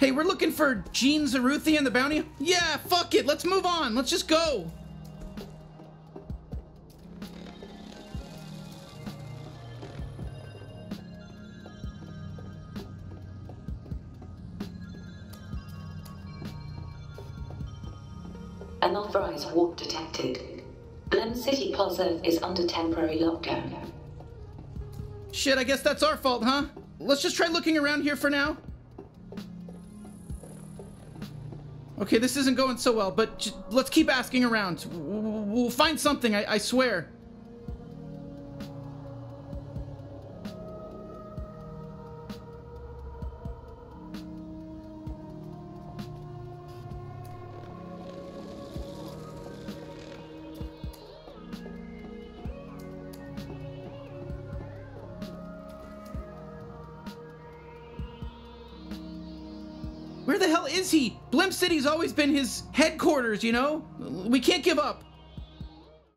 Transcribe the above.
Hey, we're looking for Gene Zaroothian, the bounty. Yeah, fuck it. Let's move on. Let's just go. Unauthorized walk detected. Blim City Plaza is under temporary lockdown. Shit, I guess that's our fault, huh? Let's just try looking around here for now. Okay, this isn't going so well, but let's keep asking around. We'll find something, I, I swear. Where the hell is he? Blim City's always been his headquarters, you know? We can't give up.